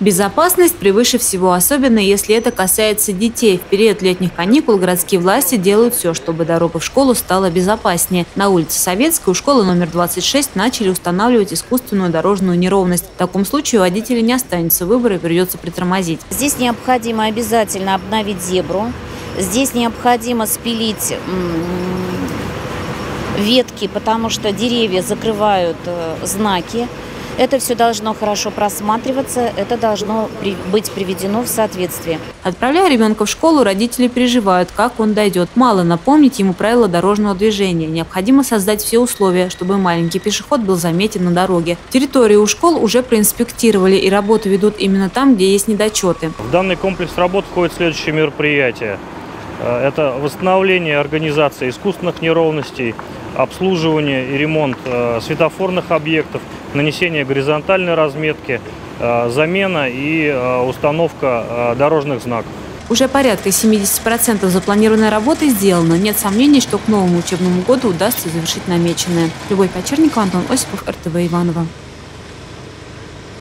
Безопасность превыше всего, особенно если это касается детей. В период летних каникул городские власти делают все, чтобы дорога в школу стала безопаснее. На улице Советской у школы номер 26 начали устанавливать искусственную дорожную неровность. В таком случае у водителя не останется выбора и придется притормозить. Здесь необходимо обязательно обновить зебру. Здесь необходимо спилить ветки, потому что деревья закрывают э, знаки. Это все должно хорошо просматриваться, это должно при, быть приведено в соответствие. Отправляя ребенка в школу, родители переживают, как он дойдет. Мало напомнить ему правила дорожного движения. Необходимо создать все условия, чтобы маленький пешеход был заметен на дороге. Территорию у школ уже проинспектировали и работу ведут именно там, где есть недочеты. В данный комплекс работ входит следующие мероприятия. Э, это восстановление организации искусственных неровностей, обслуживание и ремонт э, светофорных объектов, нанесение горизонтальной разметки, э, замена и установка дорожных знаков. Уже порядка 70% запланированной работы сделано. Нет сомнений, что к новому учебному году удастся завершить намеченное. Любовь Почерникова, Антон Осипов, РТВ Иванова.